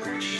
Flash.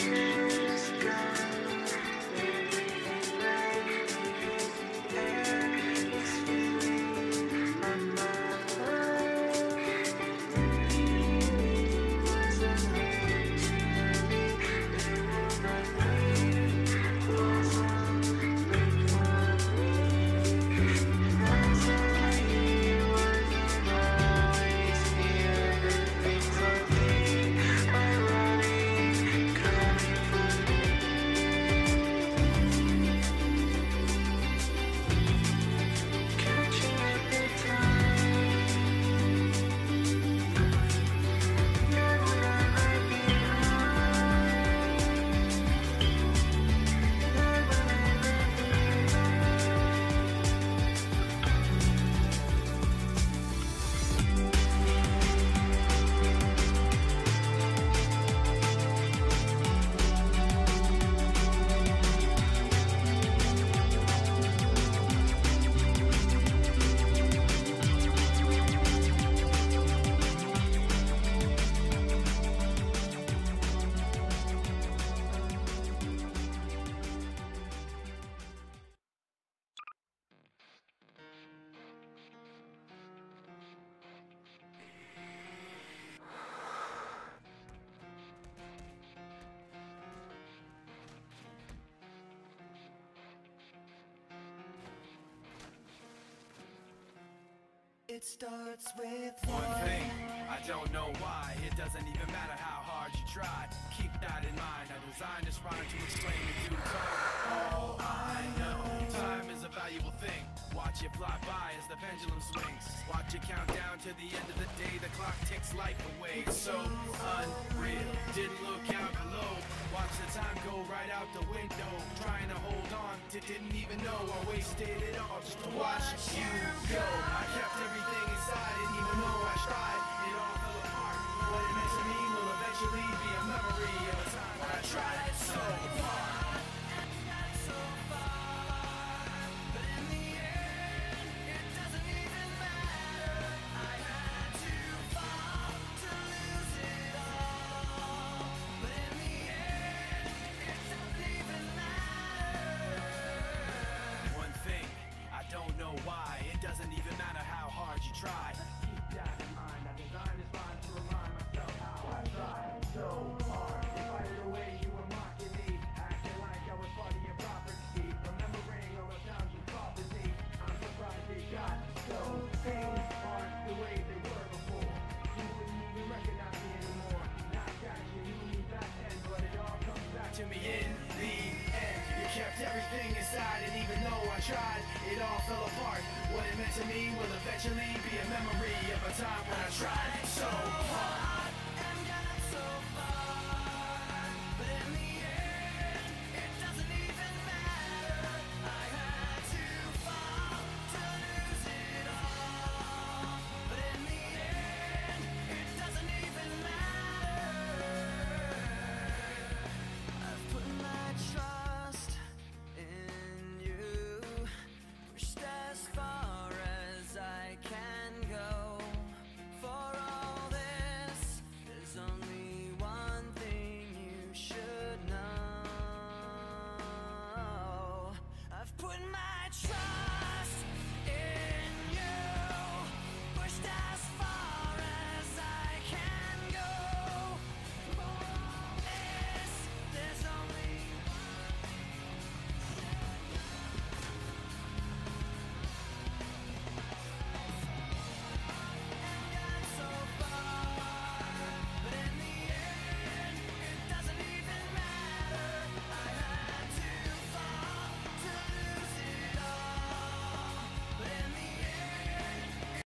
It starts with One thing, I don't know why. It doesn't even matter how hard you try. Keep that in mind. I designed this rhyme to explain to All I know, time is a valuable thing. Watch it fly by as the pendulum swings. Watch it count down to the end of the day. The clock ticks life away. It's so unreal. Didn't look out below. Watch the time go right out the window. Trying to hold on didn't even know I wasted it all just to watch you go. I kept everything inside, didn't even know I tried. It all fell apart. What it meant to me will eventually be a memory of a time when I tried so hard. Things aren't the way they were before. You wouldn't even recognize me anymore. Not that you knew me back then, but it all comes back to me in the end. You kept everything inside, and even though I tried, it all fell apart. What it meant to me will eventually be a memory of a time when I tried